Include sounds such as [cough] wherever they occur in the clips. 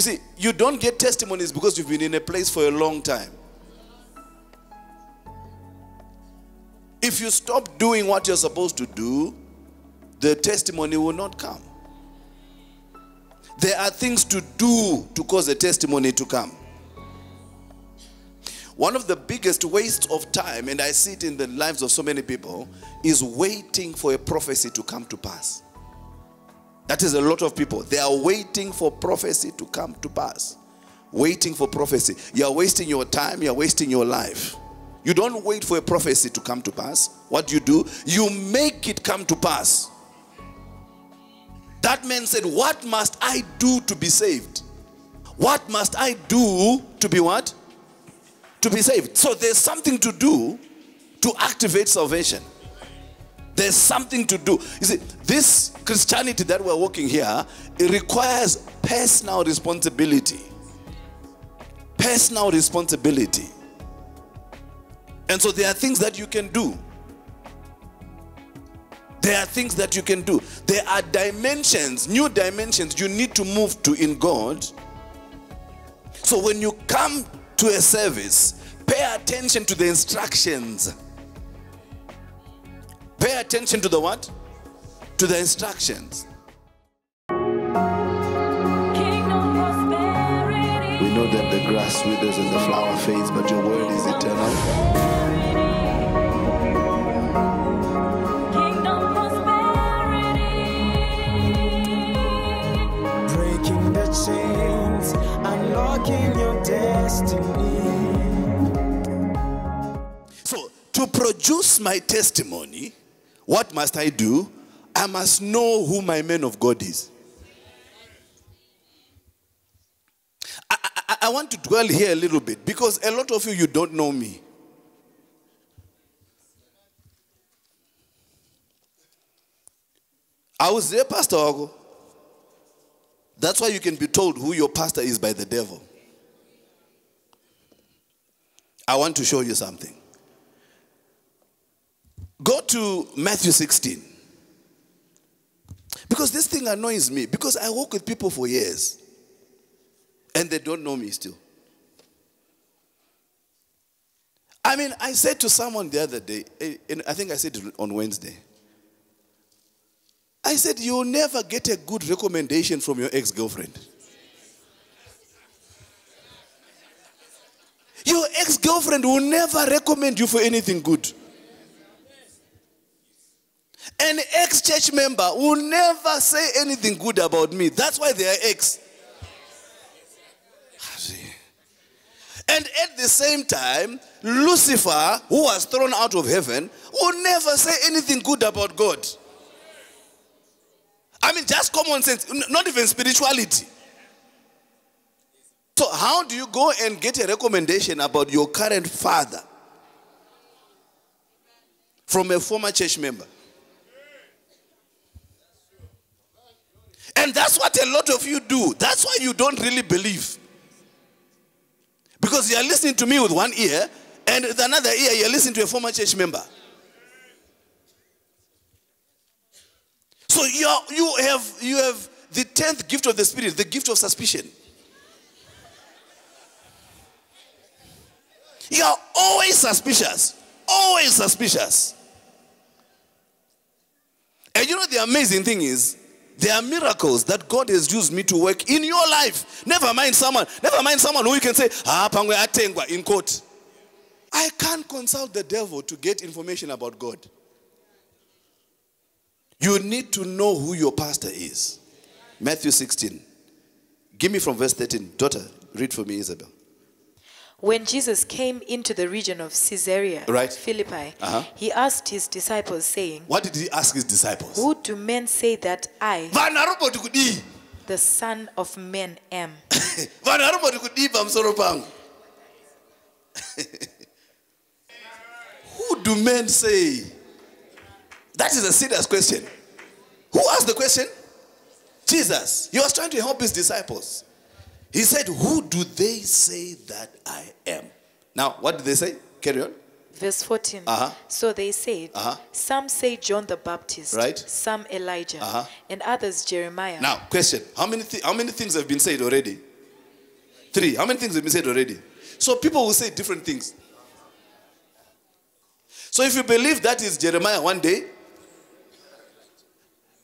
You see, you don't get testimonies because you've been in a place for a long time. If you stop doing what you're supposed to do, the testimony will not come. There are things to do to cause a testimony to come. One of the biggest wastes of time, and I see it in the lives of so many people, is waiting for a prophecy to come to pass. That is a lot of people. They are waiting for prophecy to come to pass. Waiting for prophecy. You are wasting your time, you are wasting your life. You don't wait for a prophecy to come to pass. What do you do? You make it come to pass. That man said, What must I do to be saved? What must I do to be what? To be saved. So there's something to do to activate salvation. There's something to do. You see, this Christianity that we're walking here, it requires personal responsibility. Personal responsibility. And so there are things that you can do. There are things that you can do. There are dimensions, new dimensions you need to move to in God. So when you come to a service, pay attention to the instructions. Pay attention to the what? To the instructions. We know that the grass withers and the flower fades, but your word is eternal. Kingdom prosperity. breaking the chains, unlocking your destiny. So, to produce my testimony, what must I do? I must know who my man of God is. I, I, I want to dwell here a little bit because a lot of you, you don't know me. I was there, Pastor. That's why you can be told who your pastor is by the devil. I want to show you something. Go to Matthew 16. Because this thing annoys me. Because I work with people for years. And they don't know me still. I mean, I said to someone the other day, eh, and I think I said it on Wednesday. I said, You'll never get a good recommendation from your ex girlfriend. Your ex girlfriend will never recommend you for anything good. An ex church member will never say anything good about me. That's why they are ex. And at the same time, Lucifer, who was thrown out of heaven, will never say anything good about God. I mean, just common sense, not even spirituality. So, how do you go and get a recommendation about your current father from a former church member? And that's what a lot of you do. That's why you don't really believe. Because you are listening to me with one ear, and with another ear, you're listening to a former church member. So you, are, you, have, you have the tenth gift of the Spirit, the gift of suspicion. You are always suspicious. Always suspicious. And you know the amazing thing is, there are miracles that God has used me to work in your life. Never mind someone, never mind someone who you can say, ah, pangwe atengwa in court. I can't consult the devil to get information about God. You need to know who your pastor is. Matthew 16. Give me from verse 13. Daughter, read for me, Isabel. When Jesus came into the region of Caesarea Right. Philippi, Uh-huh. he asked his disciples, saying, What did he ask his disciples? Who do men say that I, Vana robot kudi. the Son of Man, am? [laughs] Vana robot kudi pamusoro pangu. [laughs] Who do men say? That is a serious question. Who asked the question? Jesus. He was trying to help his disciples. He said, Who do they say that I am? Now, what did they say? Carry on. Verse 14. Uh-huh. So they said, Uh-huh. Some say John the Baptist, Right. some Elijah, Uh-huh. and others Jeremiah. Now, question: How many how many things have been said already? Three. How many things have been said already? So people will say different things. So if you believe that is Jeremiah one day,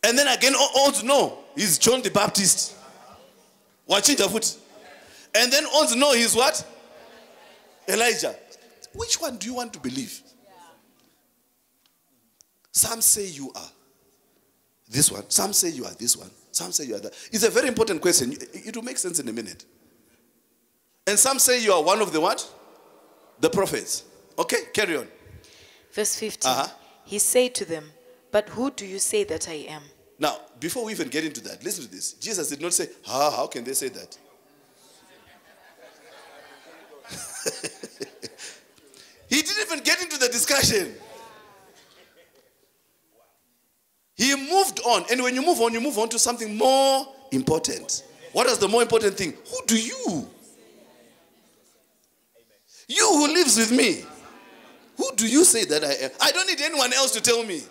and then again, oh, oh no, he's John the Baptist. Wachinja foot. And then oh no, he's what? Elijah. Which one do you want to believe? Some say you are this one. Some say you are this one. Some say you are that. It's a very important question. It will make sense in a minute. And some say you are one of the what? The prophets. Okay, carry on. Verse 15. Uh-huh. He said to them, But who do you say that I am? Now, before we even get into that, listen to this. Jesus did not say, ah, how can they say that? [laughs] he didn't even get into the discussion. He moved on. And when you move on, you move on to something more important. What is the more important thing? Who do you? You who lives with me. Who do you say that I am? I don't need anyone else to tell me.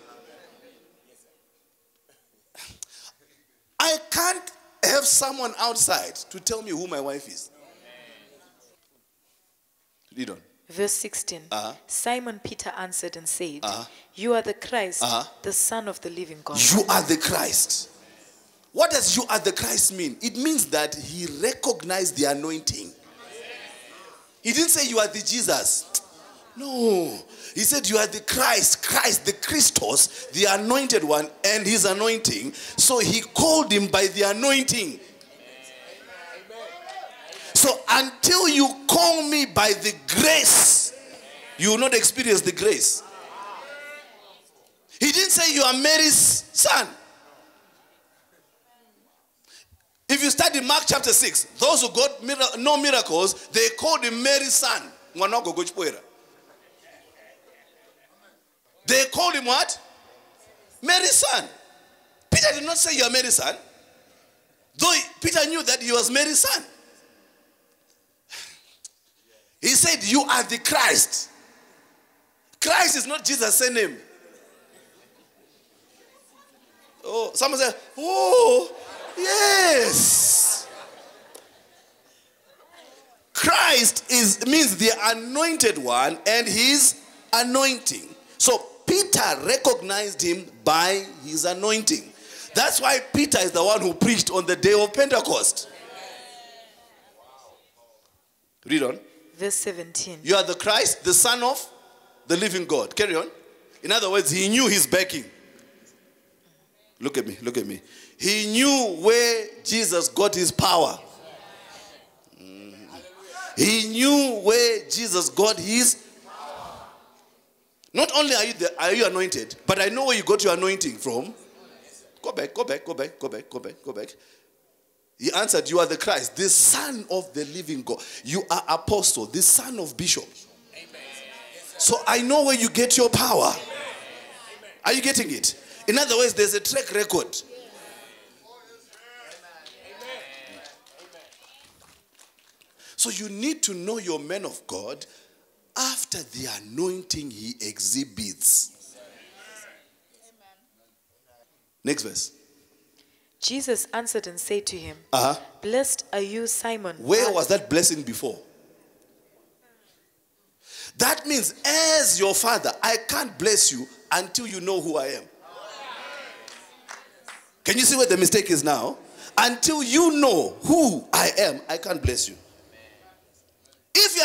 I can't have someone outside to tell me who my wife is. Read on. Verse 16. Uh-huh. Simon Peter answered and said, Uh-huh. You are the Christ, Uh-huh. the Son of the living God. You are the Christ. What does you are the Christ mean? It means that he recognized the anointing. He didn't say you are the Jesus. No. He said you are the Christ, Christ, the Christos, the anointed one, and his anointing. So he called him by the anointing. So until you call me by the grace, you will not experience the grace. He didn't say you are Mary's son. If you study Mark chapter 6, those who got no miracles, they called him Mary's son. They called him what? Mary's son. Peter did not say you are Mary's son. Though Peter knew that he was Mary's son. He said, You are the Christ. Christ is not Jesus' name. Oh, someone said, Oh, yes. Christ is means the anointed one and his anointing. So Peter recognized him by his anointing. That's why Peter is the one who preached on the day of Pentecost. Read on. Verse 17. You are the Christ, the Son of the living God. Carry on. In other words, he knew his backing. Look at me, look at me. He knew where Jesus got his power. Mm. He knew where Jesus got his. Not only are you, the, are you anointed, but I know where you got your anointing from. Go back, go back, go back, go back, go back, go back. He answered, You are the Christ, the Son of the living God. You are apostle, the son of bishop. So I know where you get your power. Are you getting it? In other words, there's a track record. So you need to know your man of God after the anointing he exhibits. Next verse. Jesus answered and said to him, Uh-huh. Blessed are you, Simon. Where was that blessing before? That means, as your father, I can't bless you until you know who I am. Can you see where the mistake is now? Until you know who I am, I can't bless you.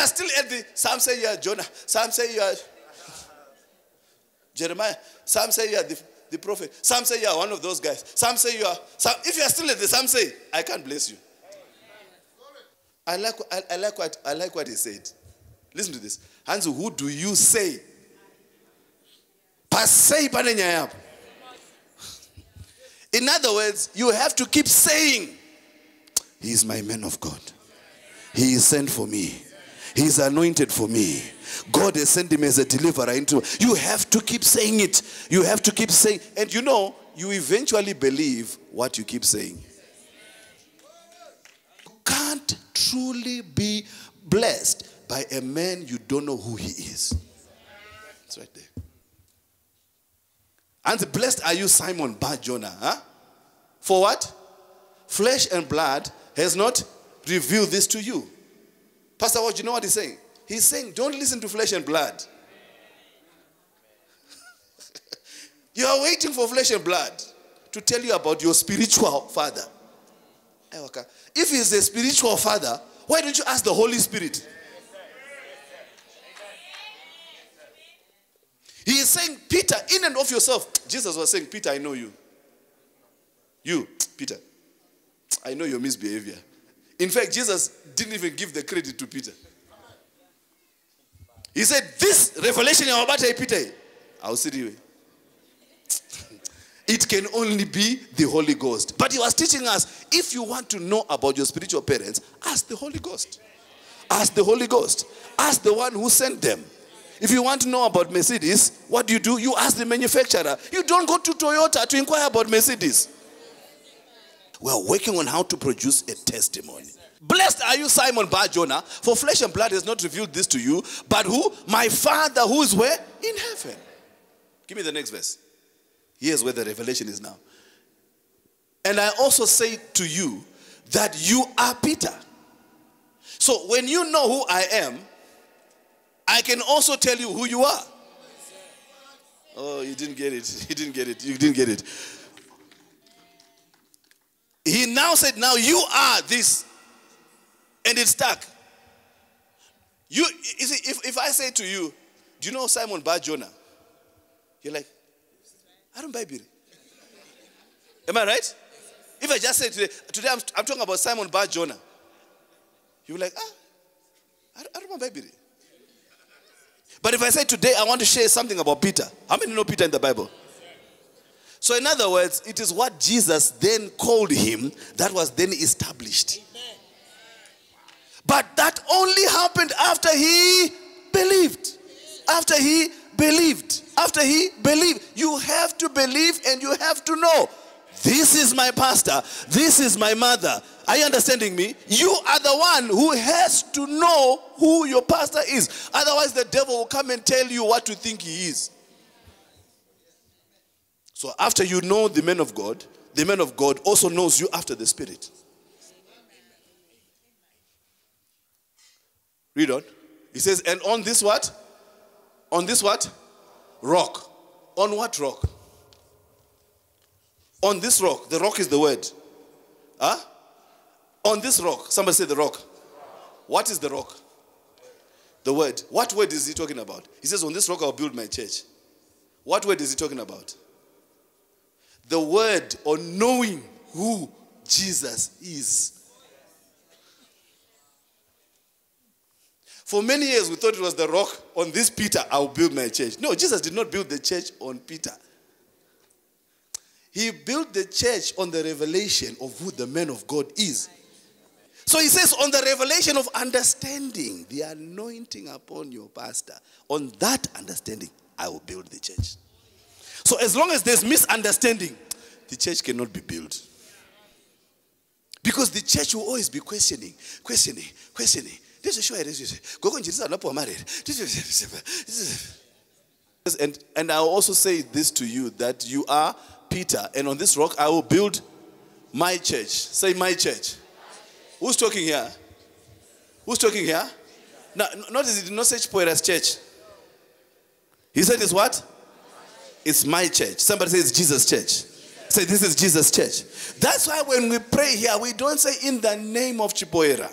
Are still at the, some say you are Jonah, some say you are Jeremiah, some say you are the, the prophet, some say you are one of those guys, some say you are, some, if you are still at the, some say, I can't bless you. I like, I, I like what I like what he said. Listen to this. Hansu, who do you say? Pasei pane nyaya. In other words, you have to keep saying, He is my man of God. He is sent for me. He is anointed for me. God has sent him as a deliverer into. You have to keep saying it. You have to keep saying, and you know, you eventually believe what you keep saying. You can't truly be blessed by a man you don't know who he is. It's right there. And blessed are you, Simon Bar Jonah. Huh? For what? Flesh and blood has not revealed this to you. Pastor Watch, you know what he's saying? He's saying, don't listen to flesh and blood. [laughs] you are waiting for flesh and blood to tell you about your spiritual father. If he's a spiritual father, why don't you ask the Holy Spirit? He is saying, Peter, in and of yourself. Jesus was saying, Peter, I know you. You, Peter, I know your misbehavior. In fact, Jesus didn't even give the credit to Peter. He said, This revelation about Peter, I'll see you. [laughs] It can only be the Holy Ghost. But he was teaching us if you want to know about your spiritual parents, ask the Holy Ghost. Ask the Holy Ghost. Ask the one who sent them. If you want to know about Mercedes, what do you do? You ask the manufacturer. You don't go to Toyota to inquire about Mercedes. We are working on how to produce a testimony. Blessed are you, Simon Bar Jonah, for flesh and blood has not revealed this to you, but who? My Father who is where? In heaven. Give me the next verse. Here's where the revelation is now. And I also say to you that you are Peter. So when you know who I am, I can also tell you who you are. Oh, you didn't get it. [laughs] You didn't get it. You didn't get it. Now said, Now you are this. And it stuck. You, you see, if, if I say to you, Do you know Simon Bar Jonah? You're like, I don't buy beer. Am I right? If I just say today, today I'm, I'm talking about Simon Bar Jonah, you're like, ah, I, I don't buy beer. But if I say today I want to share something about Peter, how many know Peter in the Bible? So, in other words, it is what Jesus then called him that was then established. But that only happened after he believed. After he believed. After he believed. You have to believe and you have to know. This is my pastor. This is my mother. Are you understanding me? You are the one who has to know who your pastor is. Otherwise, the devil will come and tell you what to think he is. So, after you know the man of God, the man of God also knows you after the Spirit. Read on. He says, and on this what? On this what? Rock. On what rock? On this rock. The rock is the word. Huh? On this rock. Somebody say the rock. What is the rock? The word. What word is he talking about? He says, On this rock I'll build my church. What word is he talking about? The word or knowing who Jesus is. For many years, we thought it was the rock on this Peter, I'll build my church. No, Jesus did not build the church on Peter. He built the church on the revelation of who the man of God is. So he says, on the revelation of understanding, the anointing upon your pastor, on that understanding, I will build the church. So as long as there's misunderstanding, the church cannot be built. Because the church will always be questioning, questioning, questioning. This is sure it is. Is- And, and I'll also say this to you that you are Peter, and on this rock I will build my church. Say, my church. Who's talking here? Who's talking here? Now, notice he did not say Poeras Church. He said it's what? It's my church. Somebody says Jesus Church. Say this is Jesus Church. That's why when we pray here, we don't say in the name of Chipoyera.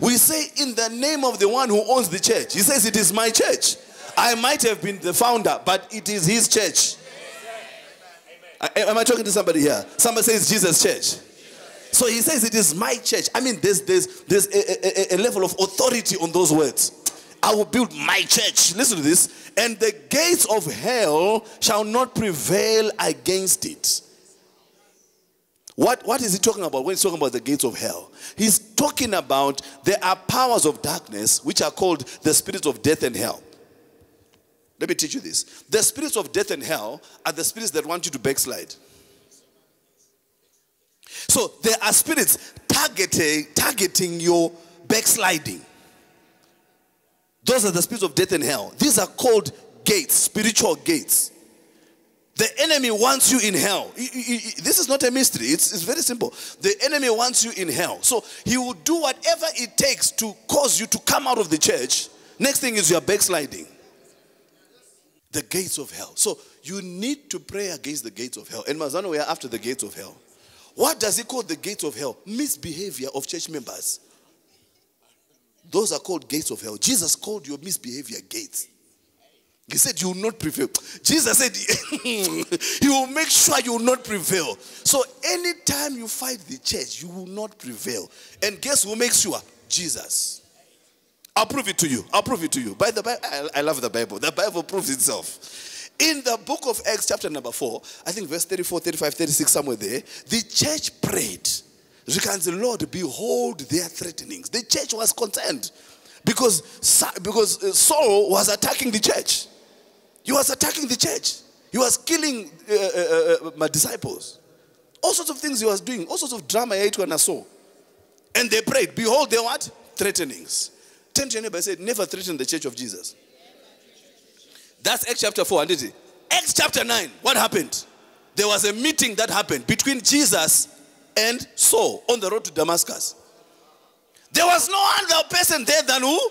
We say in the name of the one who owns the church. He says it is my church. I might have been the founder, but it is his church. Am I talking to somebody here? Somebody says Jesus Church. So he says it is my church. I mean, there's there's there's a- a, a level of authority on those words. I will build my church. Listen to this. And the gates of hell shall not prevail against it. What, what is he talking about when he's talking about the gates of hell? He's talking about there are powers of darkness which are called the spirits of death and hell. Let me teach you this. The spirits of death and hell are the spirits that want you to backslide. So there are spirits targeting, targeting your backsliding. Those are the spirits of death and hell. These are called gates, spiritual gates. The enemy wants you in hell. This is not a mystery. It's, it's very simple. The enemy wants you in hell. So he will do whatever it takes to cause you to come out of the church. Next thing is you are backsliding. The gates of hell. So you need to pray against the gates of hell. And Mazano, we are after the gates of hell. What does he call the gates of hell? Misbehavior of church members. Those are called gates of hell. Jesus called your misbehavior gates. He said, You will not prevail. Jesus said, [laughs] He will make sure you will not prevail. So, anytime you fight the church, you will not prevail. And guess who makes sure? Jesus. I'll prove it to you. I'll prove it to you. By the Bible, I, I love the Bible. The Bible proves itself. In the book of Acts, chapter number 4, I think verse 34, 35, 36, somewhere there, the church prayed. Say, Lord, behold their threatenings. The church was concerned because, because uh, Saul was attacking the church. He was attacking the church. He was killing uh, uh, uh, my disciples. All sorts of things he was doing. All sorts of drama I he and I saw. And they prayed. Behold, their what? Threatenings. Turn to neighbor and say, never threaten the church of Jesus. That's Acts chapter 4, isn't it? Acts chapter 9, what happened? There was a meeting that happened between Jesus and Saul on the road to Damascus. There was no other person there than who?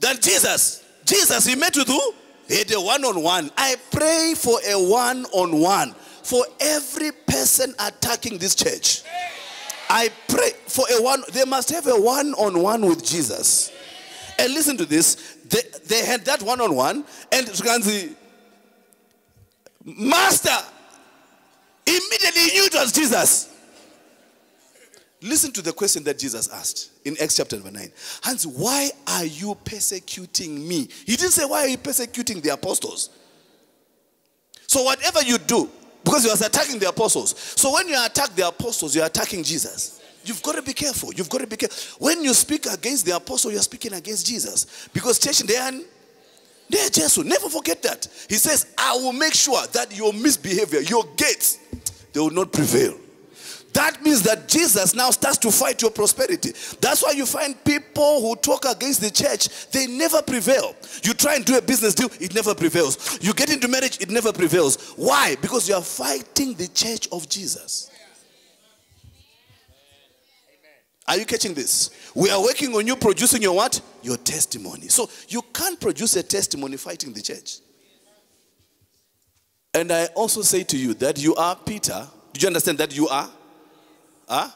Than Jesus. Jesus, he met with who? He had a one on one. I pray for a one on one for every person attacking this church. I pray for a one, they must have a one on one with Jesus. And listen to this they, they had that one on one, and Master, immediately he knew it was Jesus. Listen to the question that Jesus asked in Acts chapter number 9. Hans, why are you persecuting me? He didn't say, Why are you persecuting the apostles? So, whatever you do, because he was attacking the apostles. So, when you attack the apostles, you're attacking Jesus. You've got to be careful. You've got to be careful. When you speak against the apostle, you're speaking against Jesus. Because they are, Jesus. Never forget that. He says, I will make sure that your misbehavior, your gates, they will not prevail. That means that Jesus now starts to fight your prosperity. That's why you find people who talk against the church, they never prevail. You try and do a business deal, it never prevails. You get into marriage, it never prevails. Why? Because you are fighting the church of Jesus. Are you catching this? We are working on you producing your what? Your testimony. So you can't produce a testimony fighting the church. And I also say to you that you are Peter. Did you understand that you are? Huh?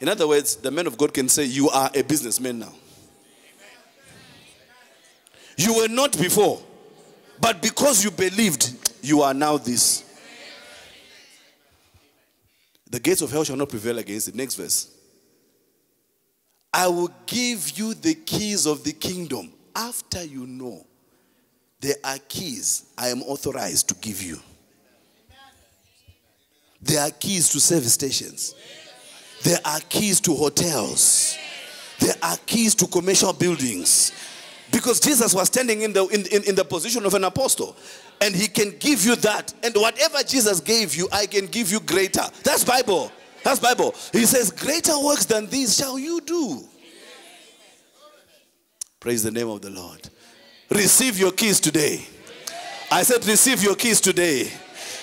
In other words, the man of God can say, You are a businessman now. You were not before, but because you believed, you are now this. The gates of hell shall not prevail against it. Next verse. I will give you the keys of the kingdom after you know there are keys I am authorized to give you. There are keys to service stations. There are keys to hotels. There are keys to commercial buildings. Because Jesus was standing in the, in, in, in the position of an apostle. And he can give you that. And whatever Jesus gave you, I can give you greater. That's Bible. That's Bible. He says, Greater works than these shall you do. Praise the name of the Lord. Receive your keys today. I said, Receive your keys today.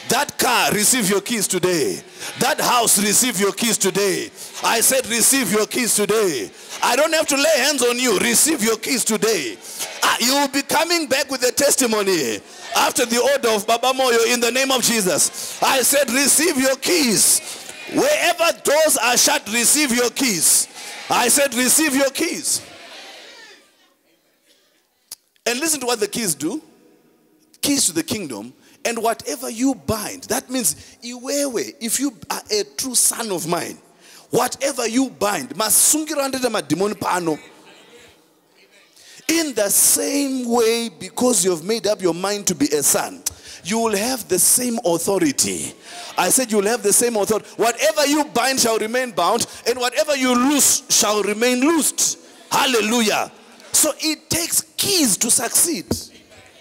That car, receive your keys today. That house, receive your keys today. I said, receive your keys today. I don't have to lay hands on you. Receive your keys today. Ah, you will be coming back with a testimony after the order of Baba Moyo in the name of Jesus. I said, receive your keys. Wherever doors are shut, receive your keys. I said, receive your keys. And listen to what the keys do keys to the kingdom and whatever you bind that means iwewe if you are a true son of mine whatever you bind in the same way because you have made up your mind to be a son you will have the same authority i said you will have the same authority whatever you bind shall remain bound and whatever you loose shall remain loosed hallelujah so it takes keys to succeed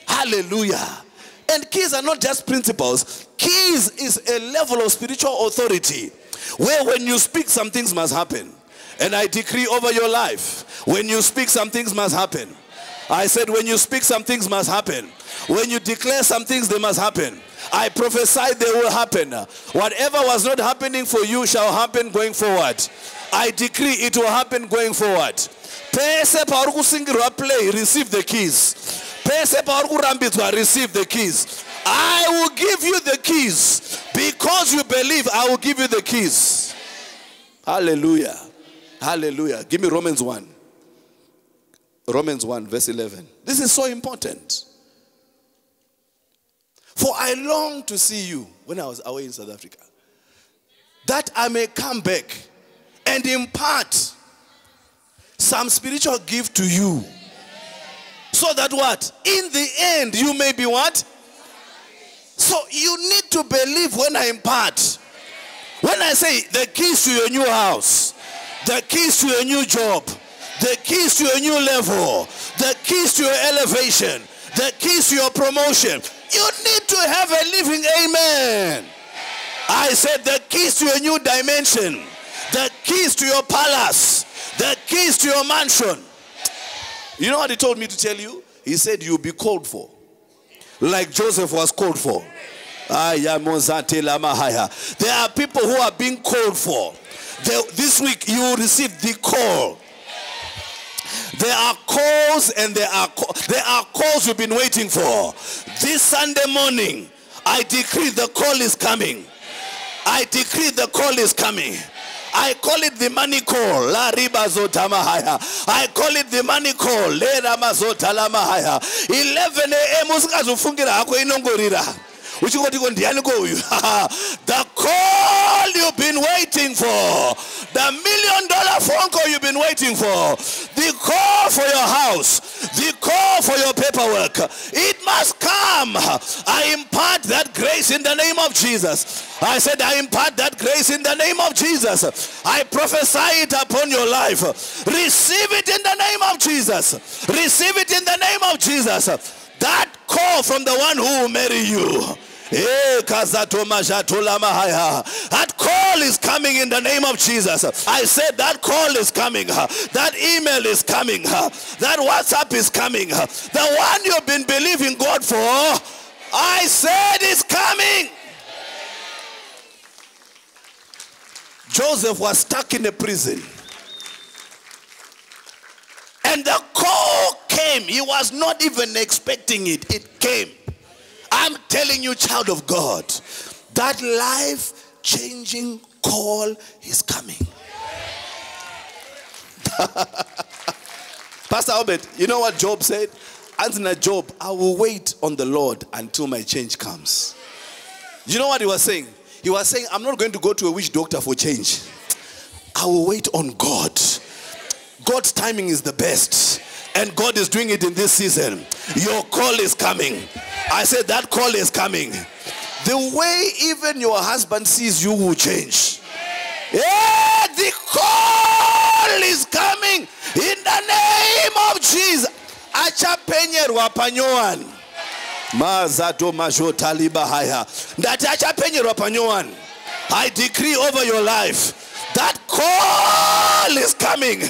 hallelujah and keys are not just principles. Keys is a level of spiritual authority where when you speak, some things must happen. And I decree over your life when you speak, some things must happen. I said, when you speak, some things must happen. When you declare some things, they must happen. I prophesy they will happen. Whatever was not happening for you shall happen going forward. I decree it will happen going forward. Pese pauri kusungirwa play, receive the keys. Pese pauri kurambidzwa, receive the keys. I will give you the keys. Because you believe, I will give you the keys. Hallelujah. Hallelujah. Give me Romans 1. Romans 1, verse 11. This is so important. For I long to see you when I was away in South Africa, that I may come back and impart some spiritual gift to you. So that what? In the end, you may be what? So you need to believe when I impart. When I say the keys to your new house, the keys to your new job, the keys to your new level, the keys to your elevation, the keys to your promotion, you need to have a living amen. I said the keys to a new dimension, the keys to your palace, the keys to your mansion. You know what he told me to tell you? He said you'll be called for, like Joseph was called for. There are people who are being called for. This week you will receive the call. There are calls and there are there are calls you've been waiting for. This Sunday morning, I decree the call is coming. I decree the call is coming. I call it the money call. La riba zota mahaya. I call it the money call. Le rama zota la mahaya. 11 a.m. usikazofungira hako inongorira. uchingoti ko ndiani ko uyu [laughs] the call you've been waiting for the million dollar phone call you've been waiting for the call for your house the call for your paperwork. It must come. I impart that grace in the name of jesus. I said i impart that grace in the name of jesus. I prophesy it upon your life. Receive it in the name of jesus. Receive it in the name of jesus. That call from the one who will marry you Eh. That call is coming in the name of Jesus. I said that call is coming. That email is coming. That WhatsApp is coming. The one you've been believing God for, I said is coming. Joseph was stuck in a prison. And the call came. He was not even expecting it. It came. I'm telling you, child of God, that life changing call is coming. [laughs] Pastor Albert, you know what Job said? Answer Job, I will wait on the Lord until my change comes. You know what he was saying? He was saying, I'm not going to go to a witch doctor for change. I will wait on God. God's timing is the best. And God is doing it in this season. Your call is coming. I said that call is coming. The way even your husband sees you will change. Yeah, the call is coming in the name of Jesus. Achapenyerwa panyowani. Mazato haya. Ndati achapenyerwa panyowani. I decree over your life that call is coming.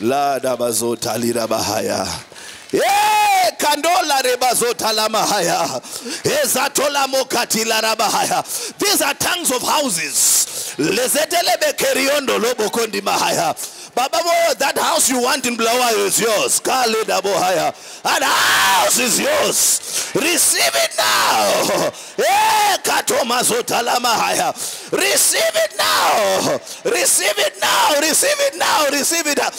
La dabazota lirabahaya. Yeah, kandola rebazota lamahaya. Ezatola mokatila rabahaya. These are tongues of houses. Lezetelebe keriondo lobokondi mahaya. Baba boy, that house you want in Bulawayo is yours. Kale dabohaya. That house is yours. Receive it now. Eh. Receive it now. Receive it now. Receive it now. Receive it now.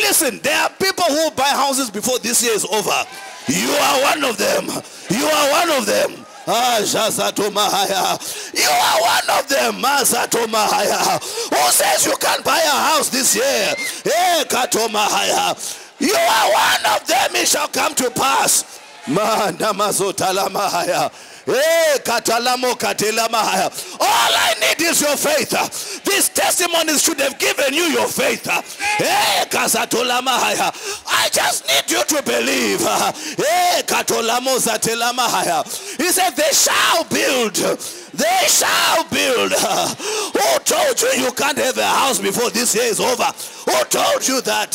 Listen, there are people who buy houses before this year is over. You are one of them. You are one of them. Ah. You are one of them, Mazato Mahaya. Who says you can't buy a house this year? Eh, Kato Mahaya. You are one of them, it shall come to pass. Mandamazotala Mahaya. Eh, katalamo katela mahaya. All I need is your faith. These testimonies should have given you your faith. Eh, kasatola mahaya. I just need you to believe. Eh, katolamo zatela mahaya. He said, They shall build. They shall build. Who told you you can't have a house before this year is over? Who told you that?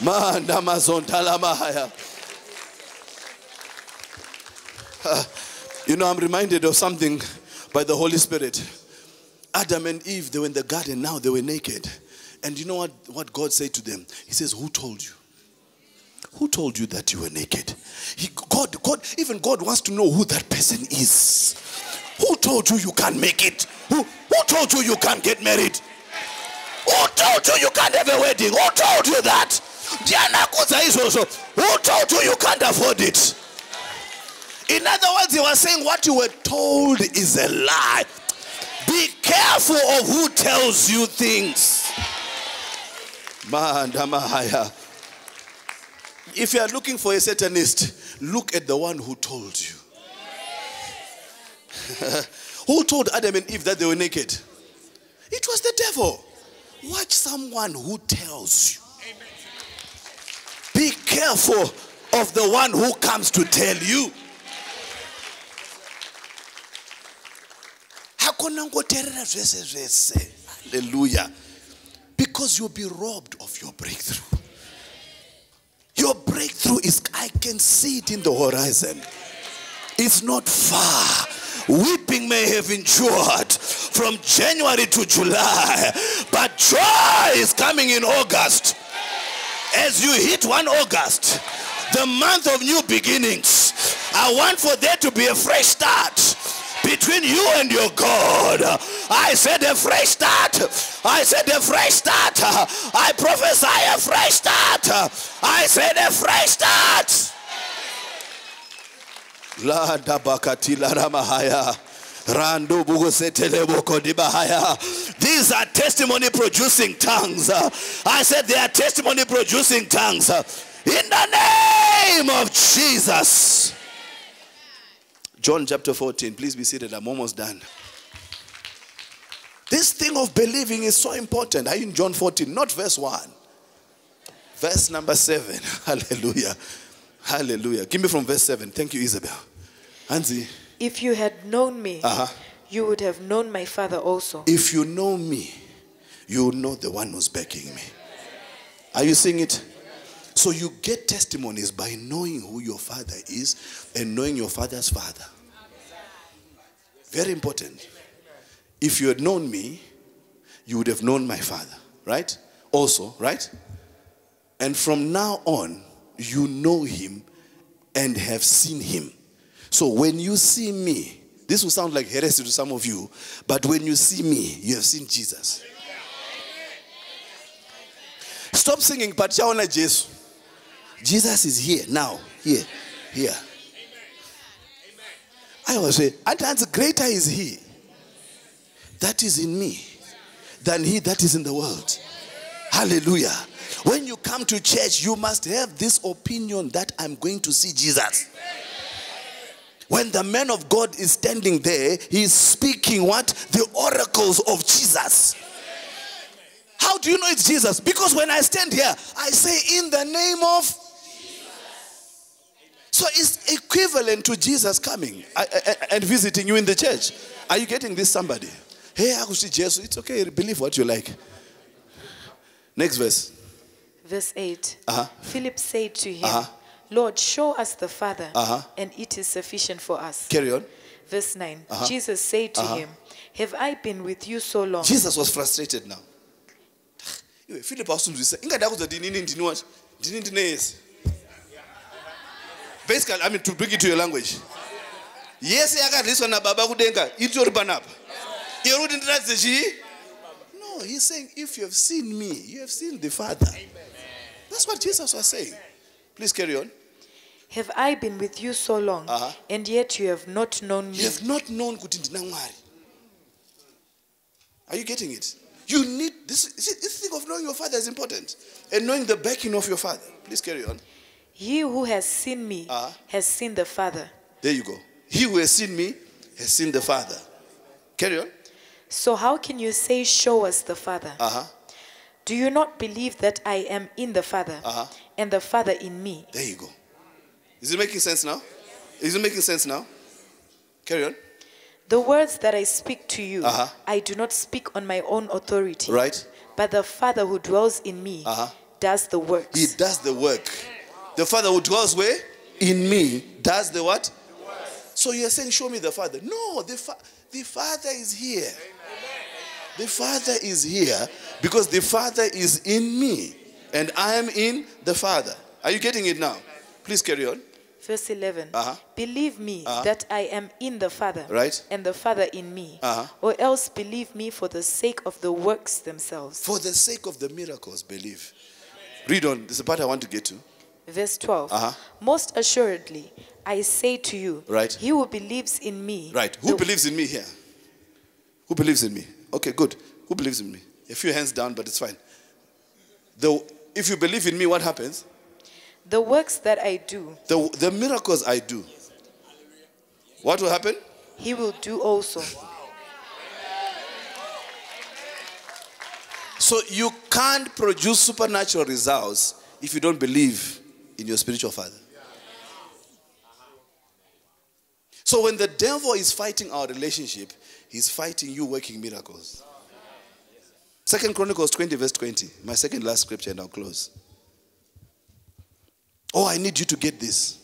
Mandamazon talamahaya. You know, I'm reminded of something by the Holy Spirit. Adam and Eve, they were in the garden, now they were naked. And you know what, what God said to them? He says, Who told you? Who told you that you were naked? He, God, God, even God wants to know who that person is. Who told you you can't make it? Who, who told you you can't get married? Who told you you can't have a wedding? Who told you that? Who told you you can't afford it? In other words, he was saying what you were told is a lie. Be careful of who tells you things. If you are looking for a Satanist, look at the one who told you. [laughs] who told Adam and Eve that they were naked? It was the devil. Watch someone who tells you. Be careful of the one who comes to tell you. Hallelujah. Because you'll be robbed of your breakthrough. Your breakthrough is i can see it in the horizon. It's not far. Weeping may have endured from january to july but joy is coming in august. As you hit 1 august the month of new beginnings i want for there to be a fresh start between you and your God. I said a fresh start. I said a fresh start. I prophesy a fresh start. I said a fresh start. La dabakatila ramahaya. Rando. These are testimony producing tongues. I said they are testimony producing tongues. In the name of Jesus. John chapter 14. Please be seated. I'm almost done. This thing of believing is so important. Are you in John 14? Not verse 1. Verse number 7. [laughs] Hallelujah. Hallelujah. Give me from verse 7. Thank you, Isabel. Anzi, If you had known me, Uh-huh. you would have known my Father also. if you know me, you know the one who's backing me. Are you seeing it? So you get testimonies by knowing who your father is and knowing your father's father. Very important. If you had known me, you would have known my father, right? Also, right? And from now on, you know him and have seen him. So when you see me, this will sound like heresy to some of you, but when you see me, you have seen Jesus. Stop singing, Pachaona Jesus. Jesus is here now, here, here. I was say, and that's greater is he that is in me than he that is in the world. Hallelujah. When you come to church, you must have this opinion that I'm going to see Jesus. When the man of God is standing there, he's speaking what? The oracles of Jesus. How do you know it's Jesus? Because when I stand here, I say, In the name of. So it's equivalent to Jesus coming and visiting you in the church. Are you getting this, somebody? Hey, I see Jesus. It's okay. Believe what you like. Next verse. Verse 8 Uh-huh. Philip said to him, Uh-huh. Lord, show us the Father, Uh-huh. and it is sufficient for us. Carry on. Verse 9 Uh-huh. Jesus said to Uh-huh. him, Have I been with you so long? Jesus was frustrated now. [sighs] Philip wasumzwisa basically i mean to bring it to your language. Yese nababa kudenga. Itori panapa iri kuti ndiratidze chii no he's saying if you have seen me you have seen the father. That's what jesus was saying. Please carry on. Have I been with you so long, Uh-huh. and yet you have not known me? you have not known kuti ndina mwari are you getting it? You need this, this thing of knowing your father is important and knowing the backing of your father. Please carry on He who has seen me Uh-huh. has seen the Father. there you go he who has seen me has seen the father carry on So how can you say, Show us the Father? uh-huh Do you not believe that I am in the Father, Uh-huh. and the Father in me? there you go is it making sense now is it making sense now carry on The words that I speak to you, Uh-huh. I do not speak on my own authority, right but the Father who dwells in me Uh-huh. does the works. he does the work the father who dwells where in me does the what So you're saying, Show me the Father. No, the, fa- the Father is here. The Father is here because the Father is in me and I am in the Father. Are you getting it now? Please carry on. Verse 11. Uh-huh. Believe me Uh-huh. that I am in the Father, Right. and the Father in me. Uh-huh. Or else believe me for the sake of the works themselves. For the sake of the miracles, believe. Read on. This is the part I want to get to. Verse 12. Uh-huh. Most assuredly, I say to you, Right. he who believes in me. Right. Who believes in me here? Who believes in me? Okay, good. Who believes in me? A few hands down, but it's fine. The, if you believe in me, what happens? The works that I do, The, the miracles I do. What will happen? he will do also. So you can't produce supernatural results if you don't believe in your spiritual father. So when the devil is fighting our relationship, he's fighting you working miracles. Second Chronicles 20, verse 20. My second last scripture, and I'll close. Oh, I need you to get this.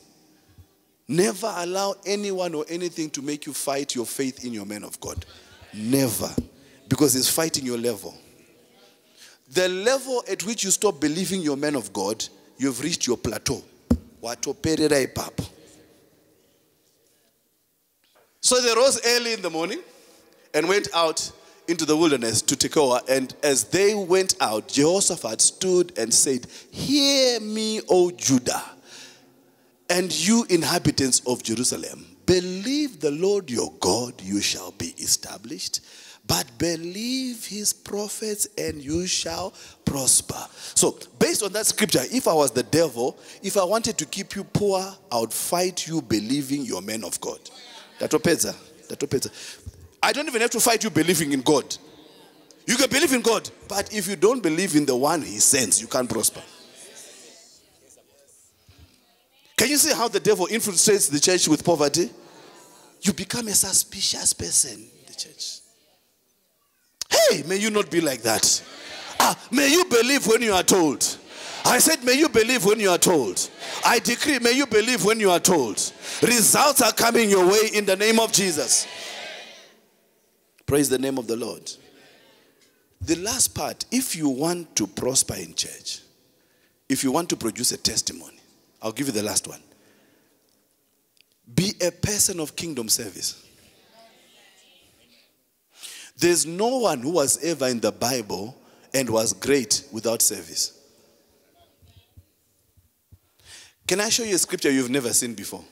Never allow anyone or anything to make you fight your faith in your man of God. Never. Because he's fighting your level. The level at which you stop believing you're man of God, you've reached your plateau. So they rose early in the morning and went out into the wilderness to Tekoa. And as they went out, Jehoshaphat stood and said, Hear me, O Judah, and you inhabitants of Jerusalem. Believe the Lord your God, you shall be established. But believe his prophets, and you shall prosper. So, based on that scripture, if I was the devil, if I wanted to keep you poor, I would fight you believing you're men of God. Datopedza. Datopedza. I don't even have to fight you believing in God. You can believe in God, but if you don't believe in the one he sends, you can't prosper. Can you see how the devil infiltrates the church with poverty? You become a suspicious person the church. Hey, may you not be like that. Ah, may you believe when you are told. I said, may you believe when you are told. I decree, may you believe when you are told. Results are coming your way in the name of Jesus. Praise the name of the Lord. The last part, if you want to prosper in church, if you want to produce a testimony, I'll give you the last one. Be a person of kingdom service. There's no one who was ever in the Bible and was great without service. Can I show you a scripture you've never seen before?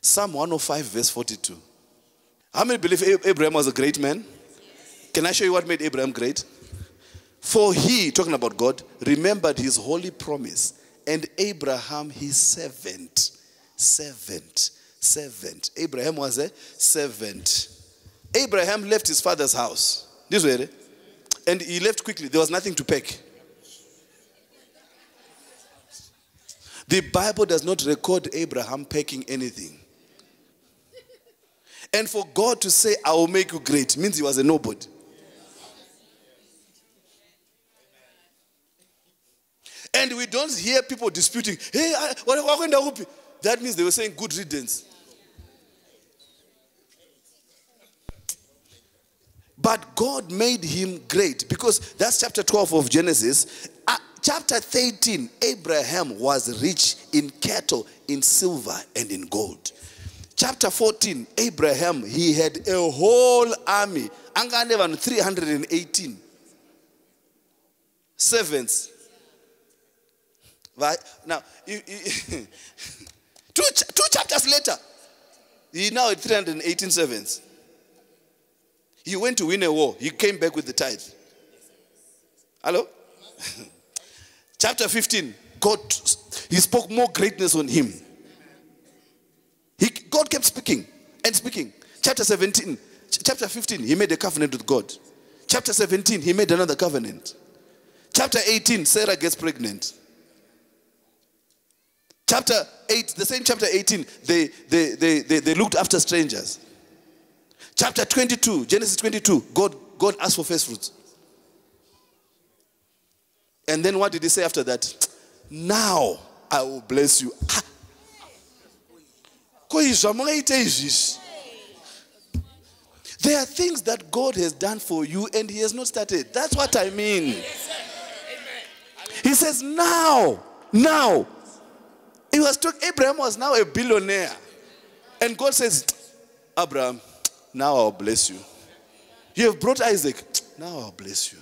Psalm 105, verse 42. How many believe Abraham was a great man? Can I show you what made Abraham great? For he, talking about God, remembered his holy promise, and Abraham his servant. Servant. Servant. Abraham was a servant. Abraham left his father's house. This way, eh? and he left quickly. There was nothing to pack. The Bible does not record Abraham packing anything. And for God to say, I will make you great, means he was a nobody. And we don't hear people disputing, hey, what happened to Whoopi?" That means they were saying good riddance. But God made him great because that's chapter 12 of Genesis. Uh, chapter 13, Abraham was rich in cattle, in silver, and in gold. Chapter 14, Abraham, he had a whole army. Anganevan 318 servants. Right? Now, [laughs] two, two chapters later, he now had 318 servants. He went to win a war. He came back with the tithe. Hello? [laughs] Chapter 15, God, he spoke more greatness on him. He, God kept speaking and speaking. Chapter 17, ch- chapter 15, he made a covenant with God. Chapter 17, he made another covenant. Chapter 18, Sarah gets pregnant. Chapter 8, the same chapter 18, they, they, they, they, they looked after strangers. Chapter 22, Genesis 22, God, God asked for first fruits. And then what did he say after that? Now I will bless you. There are things that god has done for you and he has not started that's what i mean he says now now he was talking abraham was now a billionaire and god says abraham now i'll bless you you have brought isaac now i'll bless you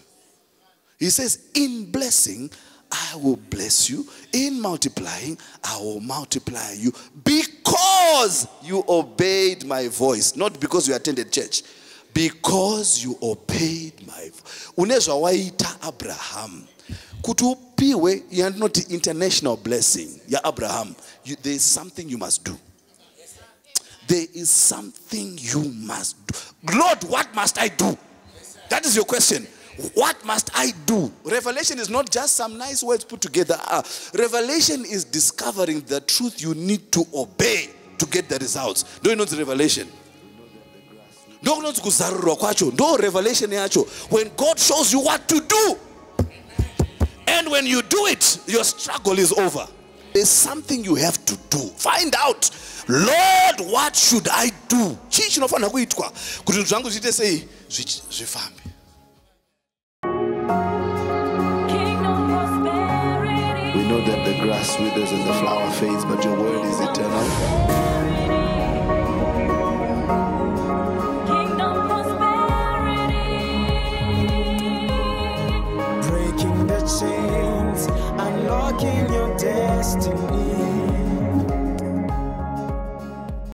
he says, In blessing, I will bless you. In multiplying, I will multiply you because you obeyed my voice. Not because you attended church. Because you obeyed my voice. Une zvawaita Abraham. Kuti upiwe yanoti international blessing ya Abraham. You, there is something you must do. There is something you must do. Lord, what must I do? That is your question. What must I do? Revelation is not just some nice words put together. Ah, revelation is discovering the truth you need to obey to get the results. Do you know the revelation? ndo kunonzi kuzarurwa kwacho ndo revelation when god shows you what to do and when you do it your struggle is over there's something you have to do. Find out lord what should i do? Chii chinofanira kuitwa kuti zvinhu zvangu zviite sei? Zvifambe. We know that the grass withers and the flower fades, but your word is eternal. Unlocking your destiny.